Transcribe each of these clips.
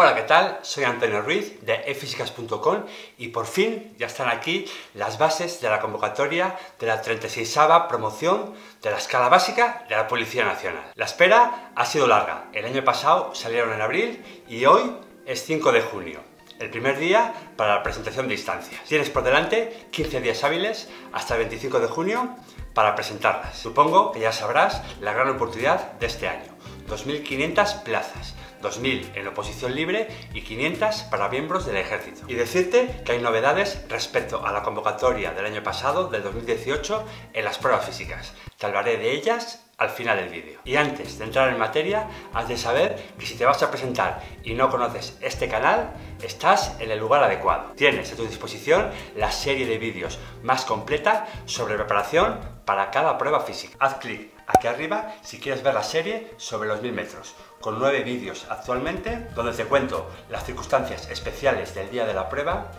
Hola, ¿qué tal? Soy Antonio Ruiz de efísicas.com y por fin ya están aquí las bases de la convocatoria de la 36 promoción de la escala básica de la Policía Nacional. La espera ha sido larga. El año pasado salieron en abril y hoy es 5 de junio el primer día para la presentación de instancias. Tienes por delante 15 días hábiles hasta el 25 de junio para presentarlas. Supongo que ya sabrás la gran oportunidad de este año. 2.500 plazas 2.000 en oposición libre y 500 para miembros del ejército. Y decirte que hay novedades respecto a la convocatoria del año pasado, del 2018, en las pruebas físicas. Te hablaré de ellas al final del vídeo. Y antes de entrar en materia, has de saber que si te vas a presentar y no conoces este canal, estás en el lugar adecuado. Tienes a tu disposición la serie de vídeos más completa sobre preparación para cada prueba física. Haz clic aquí arriba si quieres ver la serie sobre los 1000 metros, con nueve vídeos actualmente, donde te cuento las circunstancias especiales del día de la prueba,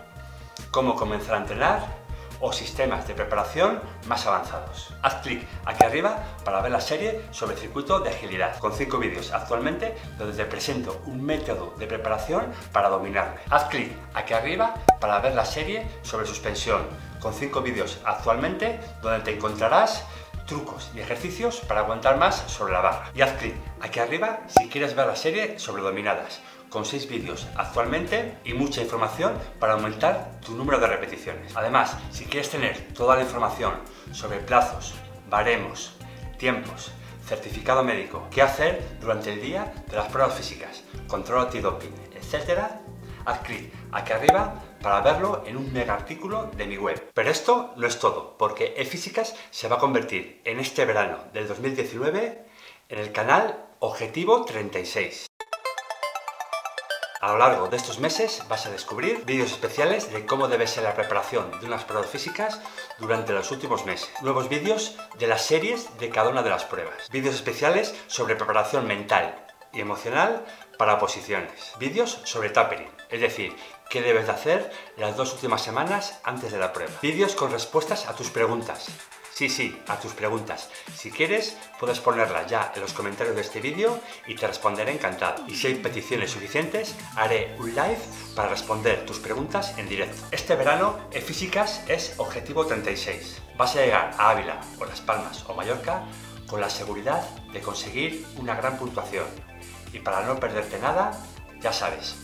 cómo comenzar a entrenar, o sistemas de preparación más avanzados. Haz clic aquí arriba para ver la serie sobre circuito de agilidad, con 5 vídeos actualmente donde te presento un método de preparación para dominarle. Haz clic aquí arriba para ver la serie sobre suspensión, con 5 vídeos actualmente donde te encontrarás trucos y ejercicios para aguantar más sobre la barra. Y haz clic aquí arriba si quieres ver la serie sobre dominadas, con 6 vídeos actualmente y mucha información para aumentar tu número de repeticiones. Además, si quieres tener toda la información sobre plazos, baremos, tiempos, certificado médico, qué hacer durante el día de las pruebas físicas, control antidoping, etc., haz clic aquí arriba para verlo en un mega artículo de mi web. Pero esto no es todo, porque eFísicas se va a convertir en este verano del 2019 en el canal Objetivo 36. A lo largo de estos meses vas a descubrir vídeos especiales de cómo debe ser la preparación de unas pruebas físicas durante los últimos meses. Nuevos vídeos de las series de cada una de las pruebas. Vídeos especiales sobre preparación mental y emocional para posiciones. Vídeos sobre tapering, es decir, qué debes de hacer las dos últimas semanas antes de la prueba. Vídeos con respuestas a tus preguntas Sí, sí, a tus preguntas. Si quieres, puedes ponerlas ya en los comentarios de este vídeo y te responderé encantado. Y si hay peticiones suficientes, haré un live para responder tus preguntas en directo. Este verano, físicas es Objetivo 36. Vas a llegar a Ávila, o Las Palmas, o Mallorca con la seguridad de conseguir una gran puntuación. Y para no perderte nada, ya sabes,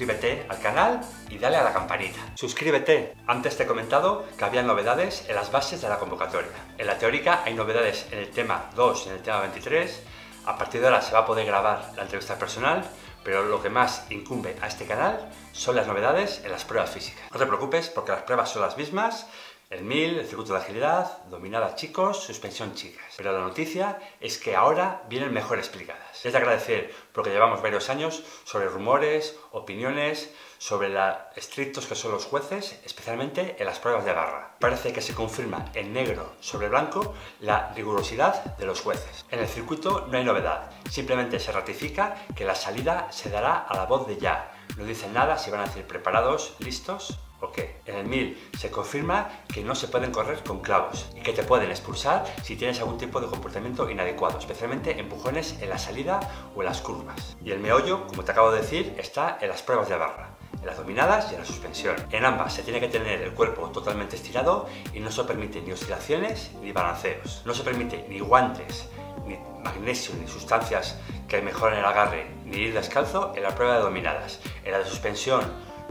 suscríbete al canal y dale a la campanita. Suscríbete. Antes te he comentado que había novedades en las bases de la convocatoria. En la teórica hay novedades en el tema 2 y en el tema 23. A partir de ahora se va a poder grabar la entrevista personal, pero lo que más incumbe a este canal son las novedades en las pruebas físicas. No te preocupes porque las pruebas son las mismas el 1000, el circuito de agilidad, dominada chicos, suspensión chicas. Pero la noticia es que ahora vienen mejor explicadas. Es de agradecer porque llevamos varios años sobre rumores, opiniones, sobre lo estrictos que son los jueces, especialmente en las pruebas de barra. Parece que se confirma en negro sobre blanco la rigurosidad de los jueces. En el circuito no hay novedad, simplemente se ratifica que la salida se dará a la voz de ya. No dicen nada si van a decir preparados, listos ¿Por qué? En el 1000 se confirma que no se pueden correr con clavos y que te pueden expulsar si tienes algún tipo de comportamiento inadecuado, especialmente empujones en la salida o en las curvas. Y el meollo, como te acabo de decir, está en las pruebas de barra en las dominadas y en la suspensión. En ambas se tiene que tener el cuerpo totalmente estirado y no se permite ni oscilaciones ni balanceos. No se permite ni guantes, ni magnesio, ni sustancias que mejoren el agarre, ni ir descalzo en la prueba de dominadas. En la de suspensión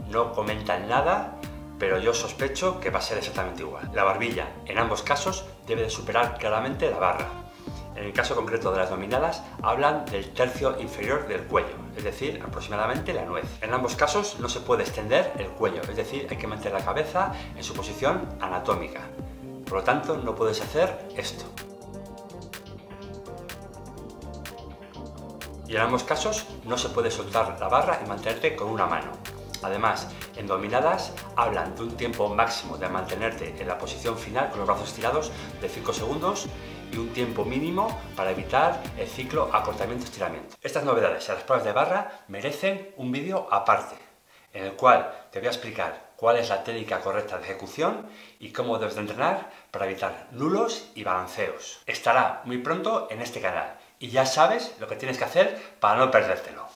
no comentan nada pero yo sospecho que va a ser exactamente igual. La barbilla, en ambos casos, debe de superar claramente la barra. En el caso concreto de las dominadas, hablan del tercio inferior del cuello, es decir, aproximadamente la nuez. En ambos casos no se puede extender el cuello, es decir, hay que mantener la cabeza en su posición anatómica. Por lo tanto, no puedes hacer esto. Y en ambos casos no se puede soltar la barra y mantenerte con una mano. Además, en dominadas hablan de un tiempo máximo de mantenerte en la posición final con los brazos estirados de 5 segundos y un tiempo mínimo para evitar el ciclo acortamiento-estiramiento. Estas novedades en las pruebas de barra merecen un vídeo aparte, en el cual te voy a explicar cuál es la técnica correcta de ejecución y cómo debes de entrenar para evitar nulos y balanceos. Estará muy pronto en este canal y ya sabes lo que tienes que hacer para no perdértelo.